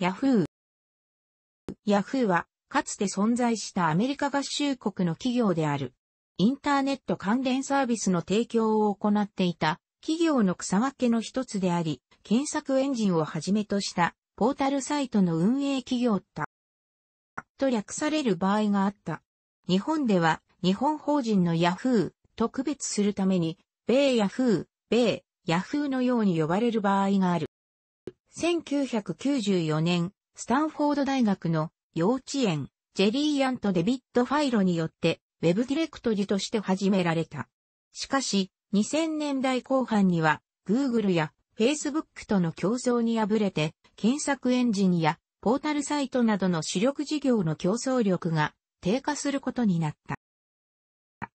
ヤフー。ヤフーは、かつて存在したアメリカ合衆国の企業である。インターネット関連サービスの提供を行っていた企業の草分けの一つであり、検索エンジンをはじめとしたポータルサイトの運営企業だ。と略される場合があった。日本では日本法人のヤフーと区別するために、米ヤフー、米ヤフーのように呼ばれる場合がある。1994年、スタンフォード大学の幼稚園、ジェリー・アント・デビッド・ファイロによって、ウェブディレクトリとして始められた。しかし、2000年代後半には、Google や Facebook との競争に敗れて、検索エンジンやポータルサイトなどの主力事業の競争力が低下することになった。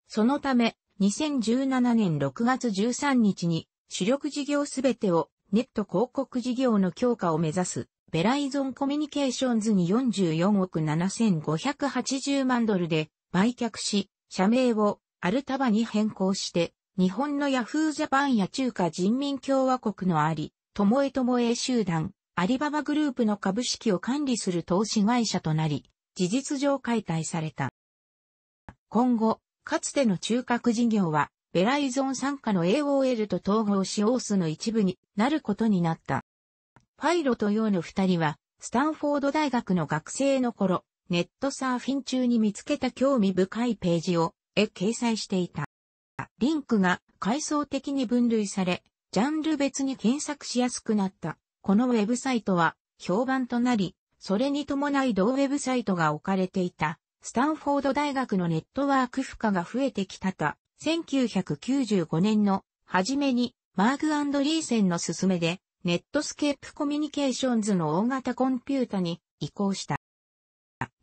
そのため、2017年6月13日に主力事業すべてをネット広告事業の強化を目指すベライゾンコミュニケーションズに44億7580万ドルで売却し、社名をアルタバに変更して、日本のヤフージャパンや中華人民共和国のあり、ともえともえ集団、アリババグループの株式を管理する投資会社となり、事実上解体された。今後、かつての中核事業は、ベライゾン傘下の AOL と統合しオースの一部になることになった。パイロとヨーの二人は、スタンフォード大学の学生の頃、ネットサーフィン中に見つけた興味深いページを、へ掲載していた。リンクが階層的に分類され、ジャンル別に検索しやすくなった。このウェブサイトは評判となり、それに伴い同ウェブサイトが置かれていた、スタンフォード大学のネットワーク負荷が増えてきたため、1995年の初めにマーク・アンドリーセンの勧めでネットスケープコミュニケーションズの大型コンピュータに移行した。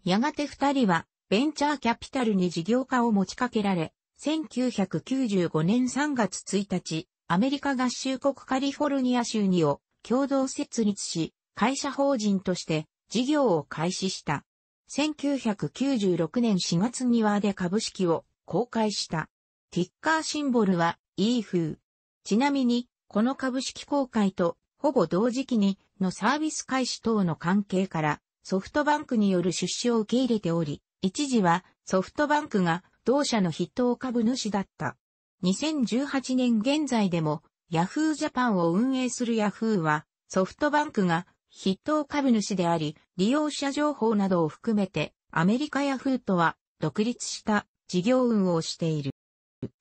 やがて二人はベンチャーキャピタルに事業化を持ちかけられ、1995年3月1日、アメリカ合衆国カリフォルニア州にを共同設立し、会社法人として事業を開始した。1996年4月にはで株式を公開した。ティッカーシンボルは E 風。ちなみに、この株式公開とほぼ同時期にのサービス開始等の関係からソフトバンクによる出資を受け入れており、一時はソフトバンクが同社の筆頭株主だった。2018年現在でもヤフージャパンを運営するヤフーはソフトバンクが筆頭株主であり、利用者情報などを含めてアメリカヤフーとは独立した事業運をしている。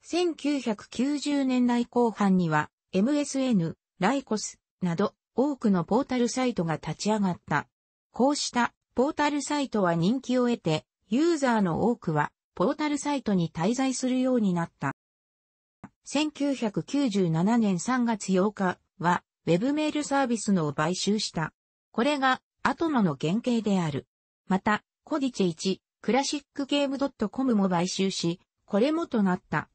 1990年代後半には MSN、ライコス、など多くのポータルサイトが立ち上がった。こうしたポータルサイトは人気を得て、ユーザーの多くはポータルサイトに滞在するようになった。1997年3月8日は、ウェブメールサービスのを買収した。これが、アトノの原型である。また、コディチェ1、クラシックゲーム .com も買収し、これもとなった。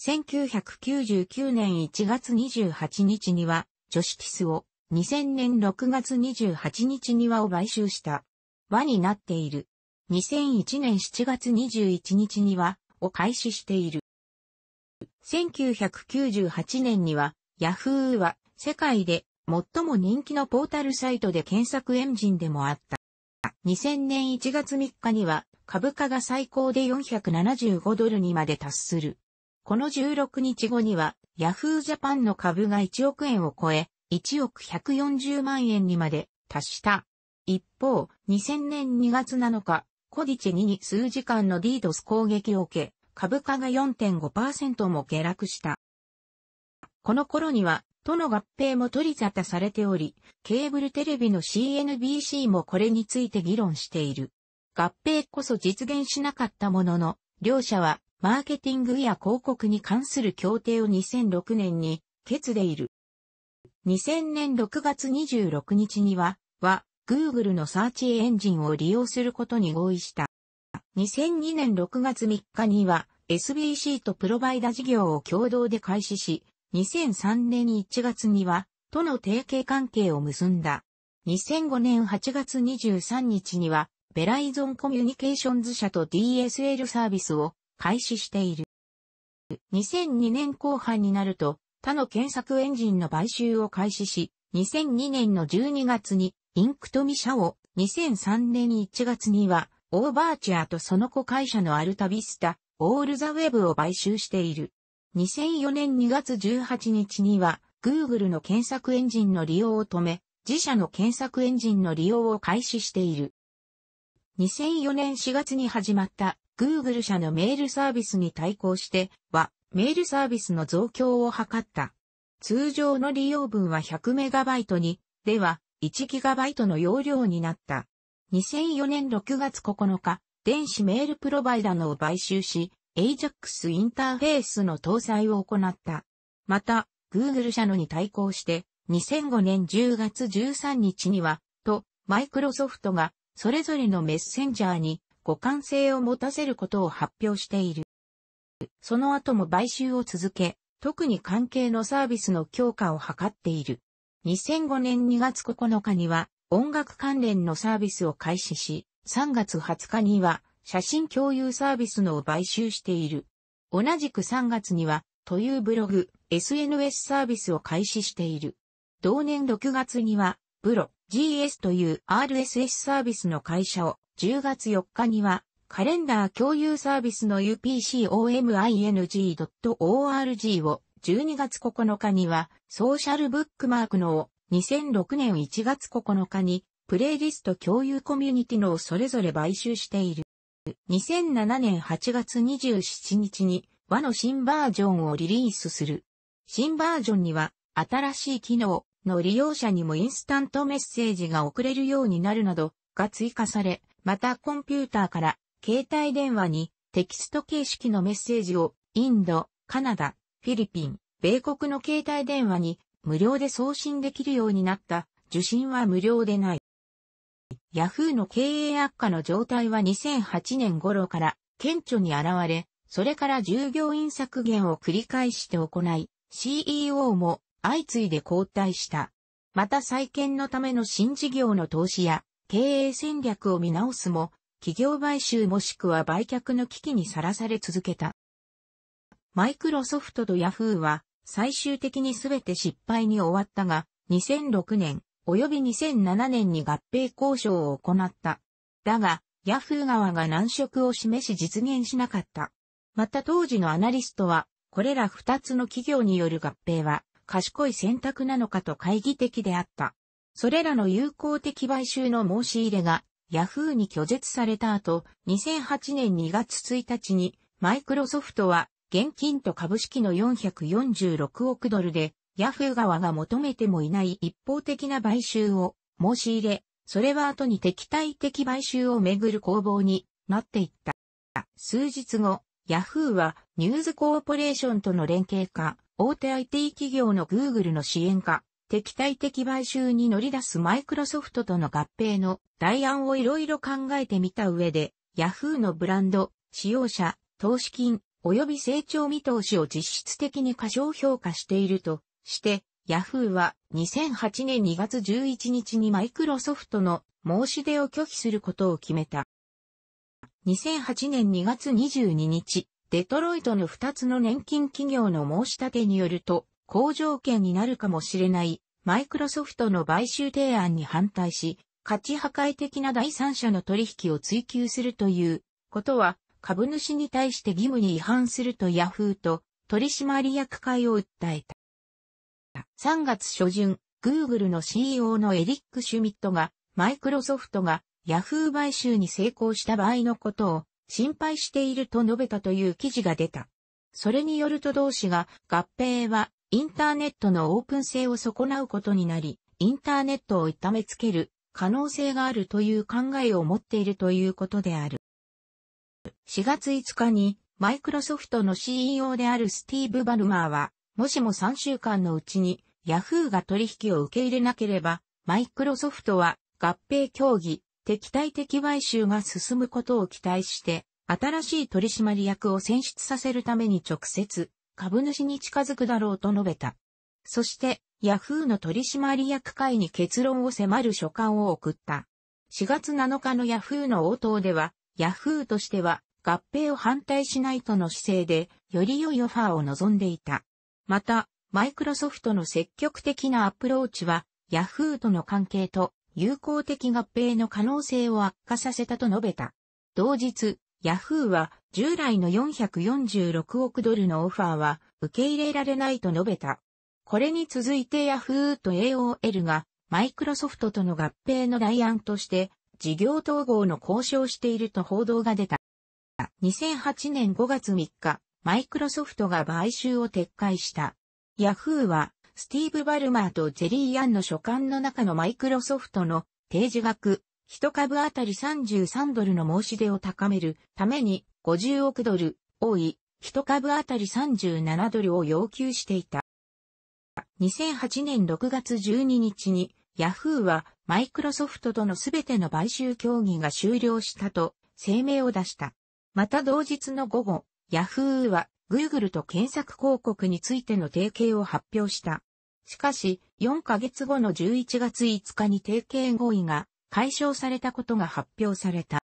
1999年1月28日には、ジョシティスを、2000年6月28日にはを買収した。輪になっている。2001年7月21日には、を開始している。1998年には、ヤフーは世界で最も人気のポータルサイトで検索エンジンでもあった。2000年1月3日には株価が最高で475ドルにまで達する。この16日後にはヤフージャパンの株が1億円を超え、1億140万円にまで達した。一方、2000年2月7日、コディチェ2に数時間のディードス攻撃を受け、株価が4.5%も下落した。この頃には、との合併も取り沙汰されており、ケーブルテレビの CNBC もこれについて議論している。合併こそ実現しなかったものの、両社はマーケティングや広告に関する協定を2006年に決でいる。2000年6月26日には、は、Google のサーチエンジンを利用することに合意した。2002年6月3日には、SBC とプロバイダ事業を共同で開始し、2003年1月には、との提携関係を結んだ。2005年8月23日には、ベライゾンコミュニケーションズ社と DSL サービスを開始している。2002年後半になると、他の検索エンジンの買収を開始し、2002年の12月にインクトミ社を2003年1月にはオーバーチャーとその子会社のアルタビスタ、オールザウェブを買収している。2004年2月18日には Google の検索エンジンの利用を止め、自社の検索エンジンの利用を開始している。2004年4月に始まった Google 社のメールサービスに対抗しては、メールサービスの増強を図った。通常の利用分は 100MB に、では 1GB の容量になった。2004年6月9日、電子メールプロバイダーのを買収し、AJAX インターフェースの搭載を行った。また、Google 社のに対抗して、2005年10月13日には、と、マイクロソフトが、それぞれのメッセンジャーに互換性を持たせることを発表している。その後も買収を続け、特に関係のサービスの強化を図っている。2005年2月9日には、音楽関連のサービスを開始し、3月20日には写真共有サービスのを買収している。同じく3月には、というブログ、SNS サービスを開始している。同年6月には、ブロ、GS という RSS サービスの会社を、10月4日には、カレンダー共有サービスの upcoming.org を、12月9日には、ソーシャルブックマークのを、2006年1月9日に、プレイリスト共有コミュニティのをそれぞれ買収している。2007年8月27日に和の新バージョンをリリースする。新バージョンには新しい機能の利用者にもインスタントメッセージが送れるようになるなどが追加され、またコンピューターから携帯電話にテキスト形式のメッセージをインド、カナダ、フィリピン、米国の携帯電話に無料で送信できるようになった。受信は無料でない。ヤフーの経営悪化の状態は2008年頃から顕著に現れ、それから従業員削減を繰り返して行い、CEO も相次いで交代した。また再建のための新事業の投資や経営戦略を見直すも、企業買収もしくは売却の危機にさらされ続けた。マイクロソフトとヤフーは最終的にすべて失敗に終わったが、2006年及び2007年に合併交渉を行った。だが、ヤフー側が難色を示し実現しなかった。また当時のアナリストは、これら二つの企業による合併は、賢い選択なのかと懐疑的であった。それらの有効的買収の申し入れが、ヤフーに拒絶された後、2008年2月1日に、マイクロソフトは現金と株式の446億ドルで、ヤフー側が求めてもいない一方的な買収を申し入れ、それは後に敵対的買収をめぐる攻防になっていった。数日後、ヤフーはニューズコーポレーションとの連携か、大手 IT 企業の Google の支援か、敵対的買収に乗り出すマイクロソフトとの合併の代案をいろいろ考えてみた上で、ヤフーのブランド、使用者、投資金、及び成長見通しを実質的に過小評価しているとして、ヤフーは2008年2月11日にマイクロソフトの申し出を拒否することを決めた。2008年2月22日、デトロイトの2つの年金企業の申し立てによると、好条件になるかもしれないマイクロソフトの買収提案に反対し、価値破壊的な第三者の取引を追求するということは株主に対して義務に違反するとヤフーと取締役会を訴えた。3月初旬、Google の CEO のエリック・シュミットが、マイクロソフトがヤフー買収に成功した場合のことを心配していると述べたという記事が出た。それによると同氏が合併はインターネットのオープン性を損なうことになり、インターネットを痛めつける可能性があるという考えを持っているということである。4月5日に、マイクロソフトの CEO であるスティーブ・バルマーは、もしも3週間のうちに、ヤフーが取引を受け入れなければ、マイクロソフトは合併協議、敵対的買収が進むことを期待して、新しい取締役を選出させるために直接、株主に近づくだろうと述べた。そして、ヤフーの取締役会に結論を迫る書簡を送った。4月7日のヤフーの応答では、ヤフーとしては合併を反対しないとの姿勢で、より良いオファーを望んでいた。また、マイクロソフトの積極的なアプローチは、ヤフーとの関係と友好的合併の可能性を悪化させたと述べた。同日、ヤフーは従来の446億ドルのオファーは受け入れられないと述べた。これに続いてヤフーと AOL がマイクロソフトとの合併の代案として事業統合の交渉していると報道が出た。2008年5月3日、マイクロソフトが買収を撤回した。ヤフーはスティーブ・バルマーとジェリー・アンの書簡の中のマイクロソフトの提示額一株あたり33ドルの申し出を高めるために50億ドル、多い、一株あたり37ドルを要求していた。2008年6月12日に、ヤフーはマイクロソフトとのすべての買収協議が終了したと声明を出した。また同日の午後、ヤフーは Google と検索広告についての提携を発表した。しかし、4ヶ月後の11月5日に提携合意が解消されたことが発表された。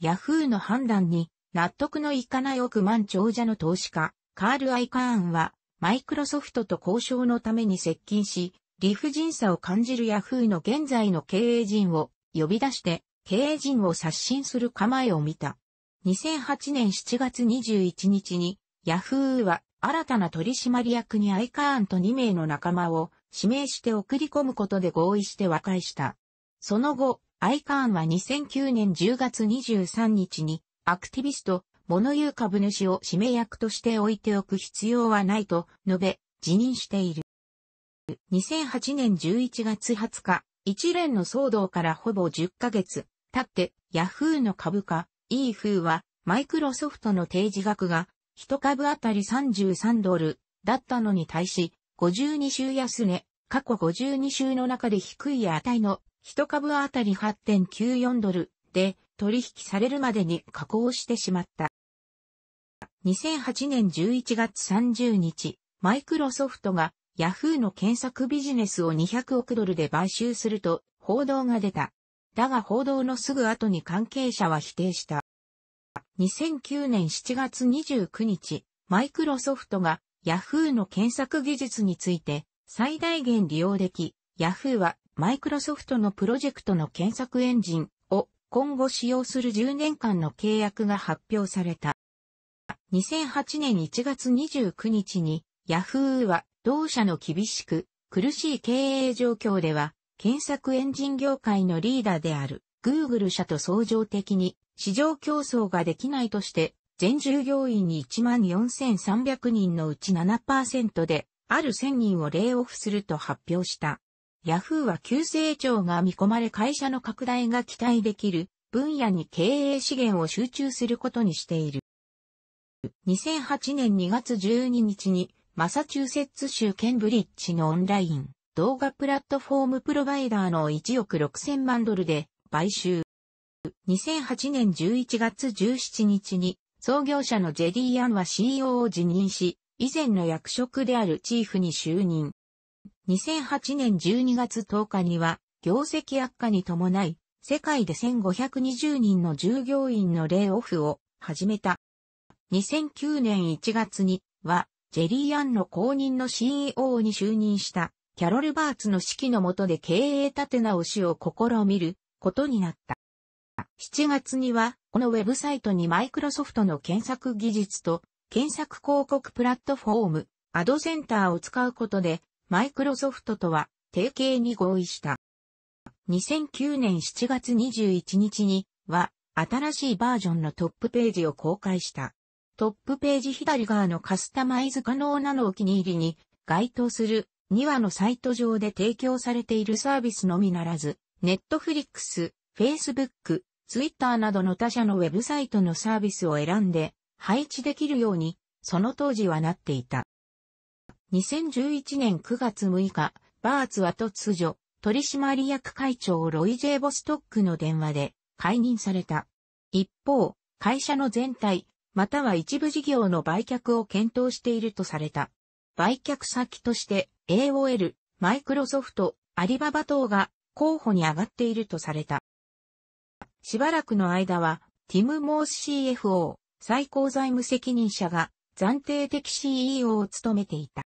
ヤフーの判断に納得のいかない億万長者の投資家、カール・アイカーンは、マイクロソフトと交渉のために接近し、理不尽さを感じるヤフーの現在の経営陣を呼び出して、経営陣を刷新する構えを見た。2008年7月21日に、ヤフーは新たな取締役にアイカーンと2名の仲間を指名して送り込むことで合意して和解した。その後、アイカーンは2009年10月23日に、アクティビスト、物言う株主を指名役として置いておく必要はないと述べ、辞任している。2008年11月20日、一連の騒動からほぼ10ヶ月経って、ヤフーの株価、イーフーは、マイクロソフトの提示額が、1株あたり33ドルだったのに対し、52週安値、過去52週の中で低い値の1株あたり8.94ドルで取引されるまでに加工してしまった。2008年11月30日、マイクロソフトがヤフーの検索ビジネスを200億ドルで買収すると報道が出た。だが報道のすぐ後に関係者は否定した。2009年7月29日、マイクロソフトがヤフーの検索技術について最大限利用でき、ヤフーはマイクロソフトのプロジェクトの検索エンジンを今後使用する10年間の契約が発表された。2008年1月29日に Yahoo は同社の厳しく苦しい経営状況では検索エンジン業界のリーダーである Google 社と相乗的に市場競争ができないとして全従業員に14,300人のうち7%である1000人をレイオフすると発表した。ヤフーは急成長が見込まれ会社の拡大が期待できる分野に経営資源を集中することにしている。2008年2月12日にマサチューセッツ州ケンブリッジのオンライン動画プラットフォームプロバイダーの1億6000万ドルで買収。2008年11月17日に創業者のジェディ・アンは CEO を辞任し、以前の役職であるチーフに就任。2008年12月10日には、業績悪化に伴い、世界で1520人の従業員のレイオフを始めた。2009年1月には、ジェリー・アンの後任の CEO に就任したキャロル・バーツの指揮の下で経営立て直しを試みることになった。7月には、このウェブサイトにマイクロソフトの検索技術と検索広告プラットフォーム、アドセンターを使うことでマイクロソフトとは提携に合意した。2009年7月21日には新しいバージョンのトップページを公開した。トップページ左側のカスタマイズ可能なのお気に入りに該当する2話のサイト上で提供されているサービスのみならず、ネットフリックス、フェイスブック、ツイッターなどの他社のウェブサイトのサービスを選んで配置できるように、その当時はなっていた。2011年9月6日、バーツは突如、取締役会長ロイ・ジェイ・ボストックの電話で解任された。一方、会社の全体、または一部事業の売却を検討しているとされた。売却先として AOL、マイクロソフト、アリババ等が候補に上がっているとされた。しばらくの間は、ティム・モース CFO、最高財務責任者が暫定的 CEO を務めていた。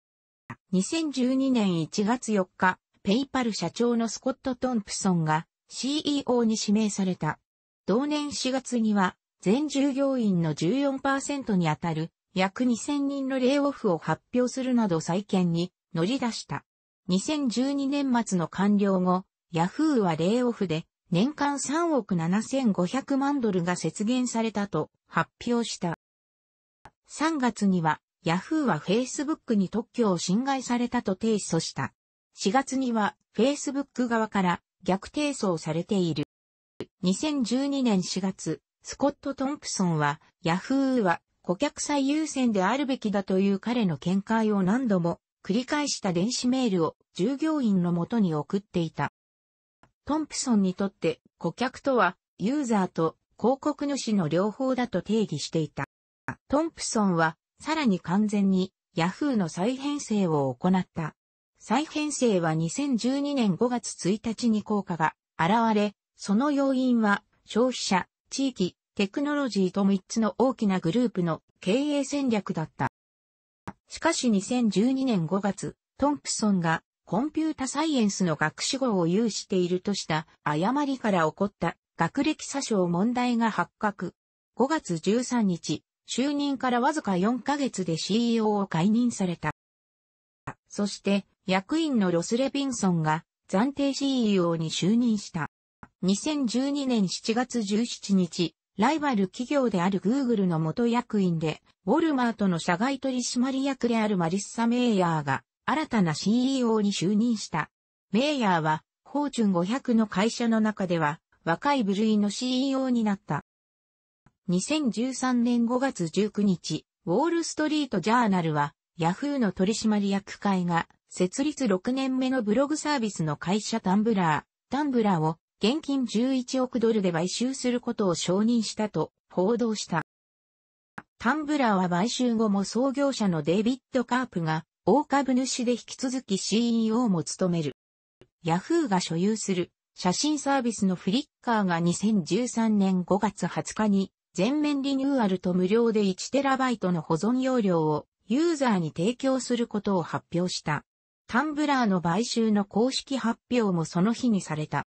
2012年1月4日、ペイパル社長のスコット・トンプソンが CEO に指名された。同年4月には全従業員の14%にあたる約2000人のレイオフを発表するなど再建に乗り出した。2012年末の完了後、ヤフーはレイオフで年間3億7500万ドルが節減されたと発表した。3月にはヤフーは Facebook に特許を侵害されたと提訴した。4月には Facebook 側から逆提訴をされている。2012年4月、スコット・トンプソンは、ヤフーは顧客最優先であるべきだという彼の見解を何度も繰り返した電子メールを従業員のもとに送っていた。トンプソンにとって顧客とはユーザーと広告主の両方だと定義していた。トンプソンはさらに完全に Yahoo の再編成を行った。再編成は2012年5月1日に効果が現れ、その要因は消費者、地域、テクノロジーと3つの大きなグループの経営戦略だった。しかし2012年5月、トンプソンがコンピュータサイエンスの学士号を有しているとした誤りから起こった学歴詐称問題が発覚。5月13日、就任からわずか4ヶ月で CEO を解任された。そして、役員のロス・レビンソンが暫定 CEO に就任した。2012年7月17日、ライバル企業である Google の元役員で、ウォルマートの社外取締役であるマリッサ・メイヤーが新たな CEO に就任した。メイヤーは、フォーチュン500の会社の中では若い部類の CEO になった。2013年5月19日、ウォールストリートジャーナルは、ヤフーの取締役会が、設立6年目のブログサービスの会社タンブラー、タンブラーを現金11億ドルで買収することを承認したと報道した。タンブラーは買収後も創業者のデイビッド・カープが大株主で引き続き CEO も務める。ヤフーが所有する写真サービスのフリッカーが2013年5月20日に全面リニューアルと無料で 1TB の保存容量をユーザーに提供することを発表した。タンブラーの買収の公式発表もその日にされた。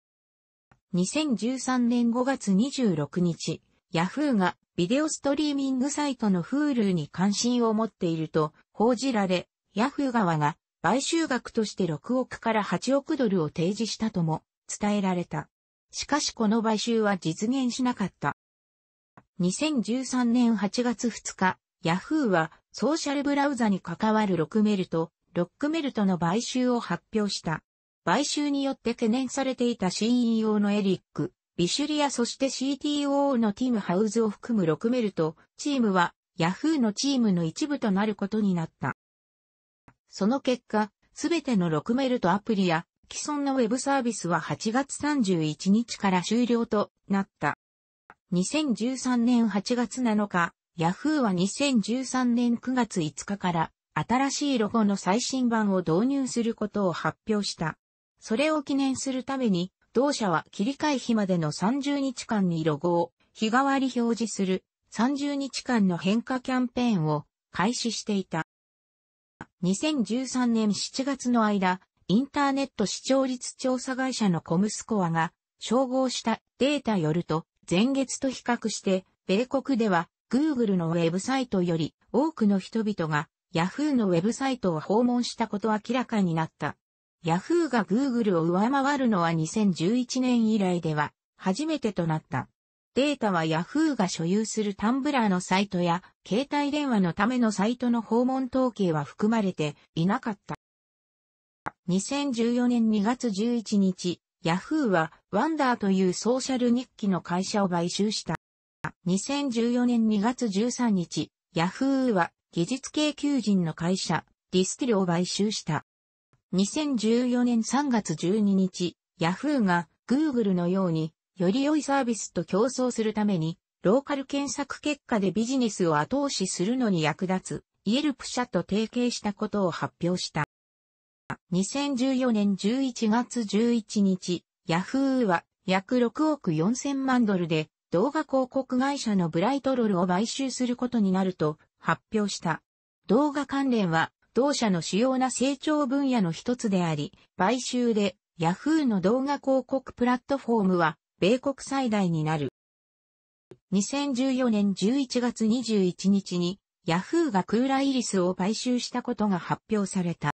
2013年5月26日、ヤフーがビデオストリーミングサイトの Hulu に関心を持っていると報じられ、ヤフー側が買収額として6億から8億ドルを提示したとも伝えられた。しかしこの買収は実現しなかった。2013年8月2日、ヤフーはソーシャルブラウザに関わるロックメルト、ロックメルトの買収を発表した。買収によって懸念されていた CEO のエリック、ビシュリアそして CTO のティム・ハウズを含むロクメルト、チームはヤフーのチームの一部となることになった。その結果、すべてのロクメルトアプリや既存のウェブサービスは8月31日から終了となった。2013年8月7日、ヤフーは2013年9月5日から新しいロゴの最新版を導入することを発表した。それを記念するために、同社は切り替え日までの30日間にロゴを日替わり表示する30日間の変化キャンペーンを開始していた。2013年7月の間、インターネット視聴率調査会社のコムスコアが照合したデータよると、前月と比較して、米国では Google のウェブサイトより多くの人々が Yahoo のウェブサイトを訪問したことは明らかになった。Yahoo が Google を上回るのは2011年以来では初めてとなった。データは Yahoo が所有するタンブラーのサイトや携帯電話のためのサイトの訪問統計は含まれていなかった。2014年2月11日、ヤフーはワンダーというソーシャル日記の会社を買収した。2014年2月13日、ヤフーは技術系求人の会社ディスティルを買収した。2014年3月12日、ヤフーが Google のようにより良いサービスと競争するためにローカル検索結果でビジネスを後押しするのに役立つイエルプ社と提携したことを発表した。2014年11月11日、ヤフーは約6億4000万ドルで動画広告会社のブライトロルを買収することになると発表した。動画関連は同社の主要な成長分野の一つであり、買収でヤフーの動画広告プラットフォームは米国最大になる。2014年11月21日にヤフーがクーライリスを買収したことが発表された。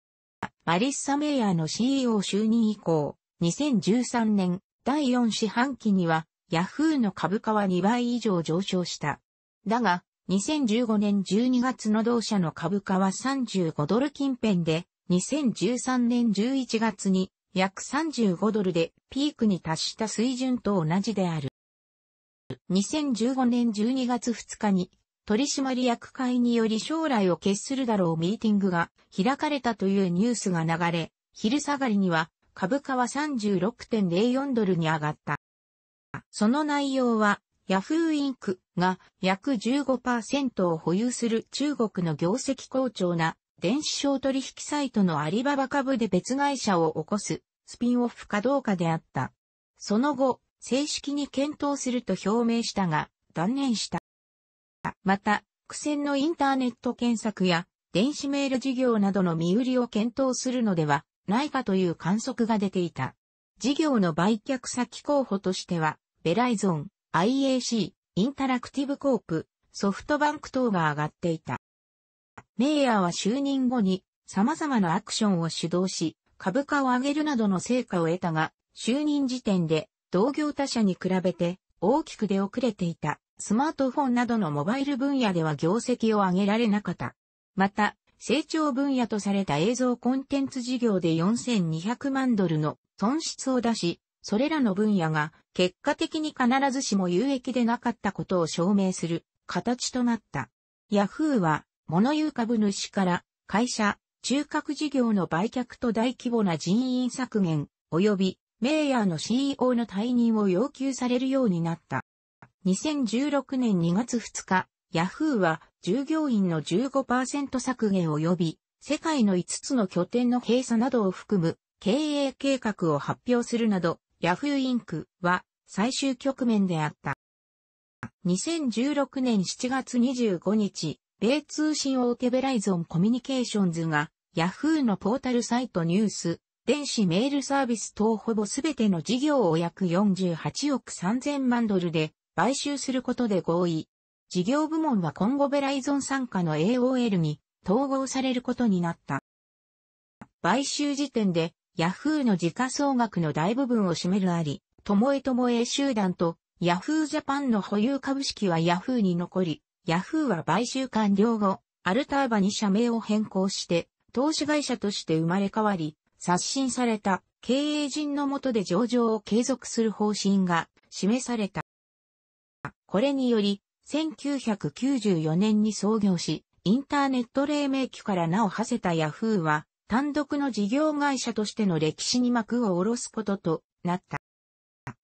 マリッサ・メイヤーの CEO 就任以降、2013年第4四半期にはヤフーの株価は2倍以上上昇した。だが、2015年12月の同社の株価は35ドル近辺で、2013年11月に約35ドルでピークに達した水準と同じである。2015年12月2日に取締役会により将来を決するだろうミーティングが開かれたというニュースが流れ、昼下がりには株価は36.04ドルに上がった。その内容はヤフーインクが約15%を保有する中国の業績好調な電子商取引サイトのアリババ株で別会社を起こすスピンオフかどうかであった。その後、正式に検討すると表明したが、断念した。また、苦戦のインターネット検索や電子メール事業などの見売りを検討するのではないかという観測が出ていた。事業の売却先候補としては、ベライゾン、IAC、インタラクティブコープ、ソフトバンク等が上がっていた。メイヤーは就任後に様々なアクションを主導し、株価を上げるなどの成果を得たが、就任時点で同業他社に比べて大きく出遅れていたスマートフォンなどのモバイル分野では業績を上げられなかった。また、成長分野とされた映像コンテンツ事業で4200万ドルの損失を出し、それらの分野が結果的に必ずしも有益でなかったことを証明する形となった。ヤフーは物言う株主から会社、中核事業の売却と大規模な人員削減及びメイヤーの CEO の退任を要求されるようになった。2016年2月2日、ヤフーは従業員の15%削減及び世界の5つの拠点の閉鎖などを含む経営計画を発表するなどヤフーインクは最終局面であった。2016年7月25日、米通信大手ベライゾンコミュニケーションズがヤフーのポータルサイトニュース、電子メールサービス等ほぼすべての事業を約48億3000万ドルで買収することで合意。事業部門は今後ベライゾン参加の AOL に統合されることになった。買収時点でヤフーの時価総額の大部分を占めるあり、ともえともえ集団とヤフージャパンの保有株式はヤフーに残り、ヤフーは買収完了後、アルターバに社名を変更して、投資会社として生まれ変わり、刷新された経営陣の下で上場を継続する方針が示された。これにより、1994年に創業し、インターネット黎明期から名を馳せたヤフーは、単独の事業会社としての歴史に幕を下ろすこととなった。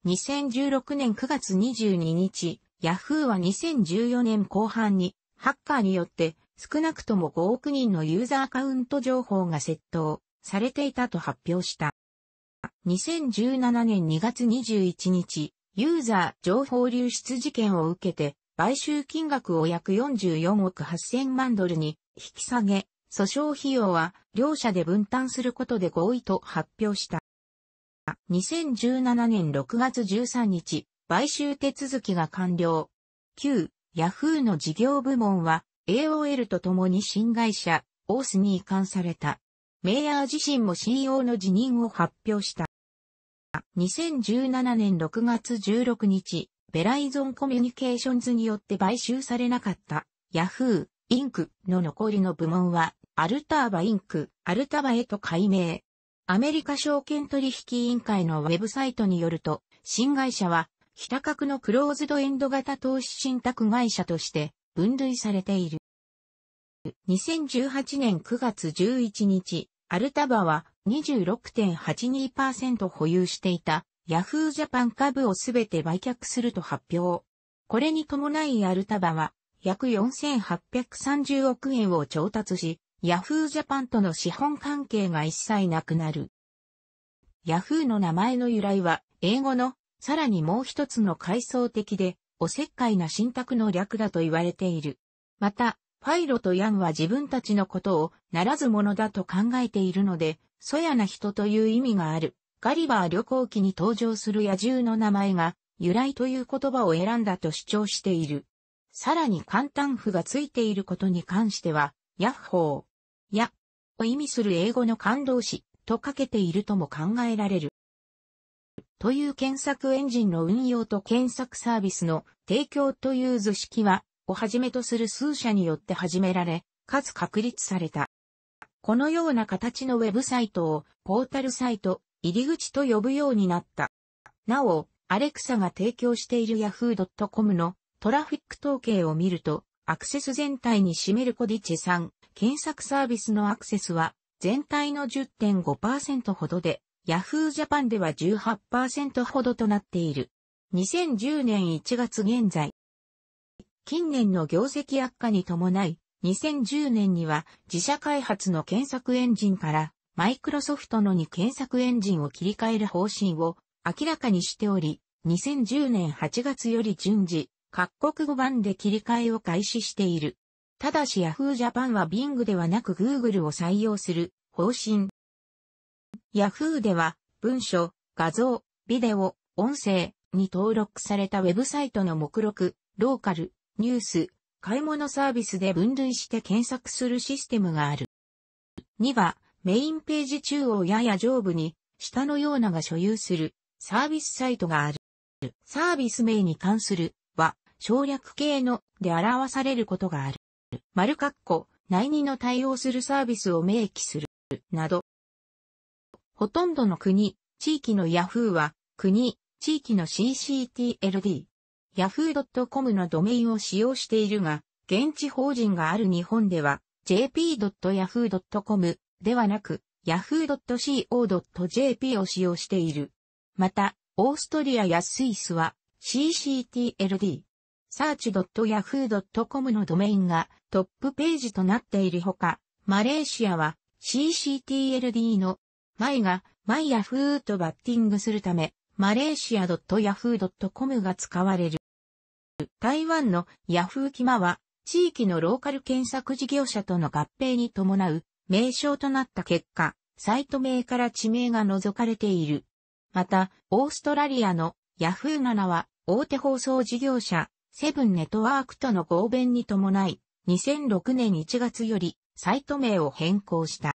2016年9月22日、ヤフーは2014年後半にハッカーによって少なくとも5億人のユーザーアカウント情報が窃盗されていたと発表した。2017年2月21日、ユーザー情報流出事件を受けて買収金額を約44億8000万ドルに引き下げ、訴訟費用は両社で分担することで合意と発表した。2017年6月13日、買収手続きが完了。旧ヤフーの事業部門は AOL と共に新会社オースに移管された。メイヤー自身も CEO の辞任を発表した。2017年6月16日、ベライゾンコミュニケーションズによって買収されなかったヤフーインクの残りの部門はアルターバインク、アルタバへと改名。アメリカ証券取引委員会のウェブサイトによると、新会社は、非多角のクローズドエンド型投資信託会社として分類されている。2018年9月11日、アルタバは26.82%保有していたヤフージャパン株をすべて売却すると発表。これに伴いアルタバは約4830億円を調達し、ヤフージャパンとの資本関係が一切なくなる。ヤフーの名前の由来は、英語の、さらにもう一つの階層的で、おせっかいな信託の略だと言われている。また、ファイロとヤンは自分たちのことをならず者だと考えているので、そやな人という意味がある。ガリバー旅行記に登場する野獣の名前が由来という言葉を選んだと主張している。さらに簡単符がついていることに関しては、ヤッホー、や、を意味する英語の感動詞とかけているとも考えられる。という検索エンジンの運用と検索サービスの提供という図式は、をはじめとする数社によって始められ、かつ確立された。このような形のウェブサイトをポータルサイト、入り口と呼ぶようになった。なお、アレクサが提供している yahoo.com のトラフィック統計を見ると、アクセス全体に占めるコディチェ3検索サービスのアクセスは全体の10.5%ほどで、Yahoo Japan では18%ほどとなっている。2010年1月現在。近年の業績悪化に伴い、2010年には自社開発の検索エンジンからマイクロソフトのに検索エンジンを切り替える方針を明らかにしており、2010年8月より順次、各国語版で切り替えを開始している。ただし Yahoo Japan は Bing ではなく Google を採用する方針。Yahoo では文書、画像、ビデオ、音声に登録されたウェブサイトの目録、ローカル、ニュース、買い物サービスで分類して検索するシステムがある。2は、メインページ中央やや上部に、下のようなが所有するサービスサイトがある。サービス名に関するは、省略形ので表されることがある。丸括弧、内にの対応するサービスを明記する、など。ほとんどの国、地域の Yahoo は、国、地域の CCTLD、yahoo.com のドメインを使用しているが、現地法人がある日本では、jp.yahoo.com ではなく、yahoo.co.jp を使用している。また、オーストリアやスイスは CCTLD、search.yahoo.com のドメインがトップページとなっているほか、マレーシアは CCTLD の前が MyYahoo とバッティングするため、マレーシア .yahoo.com が使われる。台湾の Yahoo キマは地域のローカル検索事業者との合併に伴う名称となった結果、サイト名から地名が除かれている。また、オーストラリアの Yahoo7 は大手放送事業者セブンネットワークとの合弁に伴い、2006年1月よりサイト名を変更した。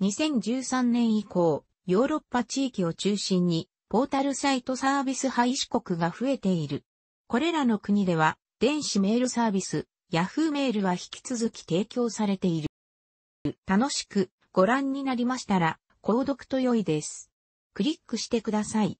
2013年以降、ヨーロッパ地域を中心に、ポータルサイトサービス廃止国が増えている。これらの国では、電子メールサービス、ヤフーメールは引き続き提供されている。楽しくご覧になりましたら、購読と良いです。クリックしてください。